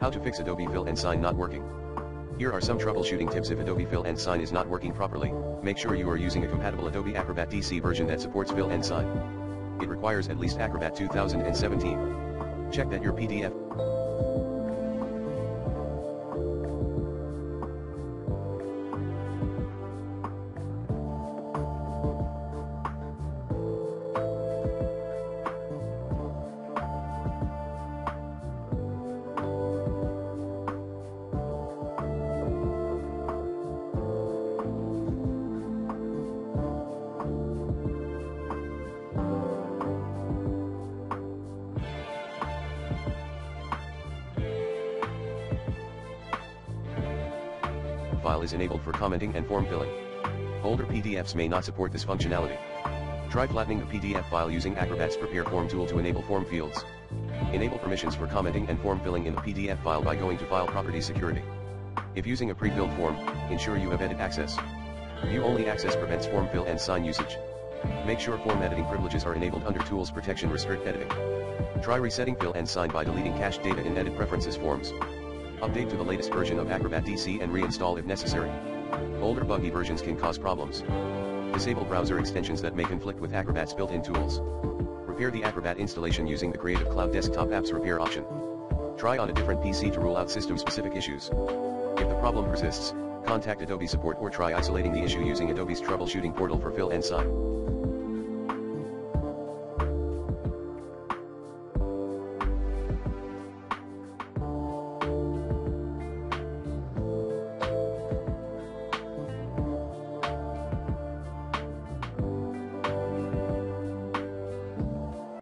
How to fix Adobe Fill and Sign not working. Here are some troubleshooting tips if Adobe Fill and Sign is not working properly. Make sure you are using a compatible Adobe Acrobat DC version that supports Fill and Sign. It requires at least Acrobat 2017. Check that your PDF file is enabled for commenting and form filling. Older PDFs may not support this functionality. Try flattening the PDF file using Acrobat's Prepare Form tool to enable form fields. Enable permissions for commenting and form filling in the PDF file by going to File Property Security. If using a pre-filled form, ensure you have edit access. View only access prevents form fill and sign usage. Make sure form editing privileges are enabled under Tools Protection Restrict Editing. Try resetting fill and sign by deleting cached data in Edit Preferences forms. Update to the latest version of Acrobat DC and reinstall if necessary. Older buggy versions can cause problems. Disable browser extensions that may conflict with Acrobat's built-in tools. Repair the Acrobat installation using the Creative Cloud Desktop Apps Repair option. Try on a different PC to rule out system-specific issues. If the problem persists, contact Adobe Support or try isolating the issue using Adobe's troubleshooting portal for fill and sign.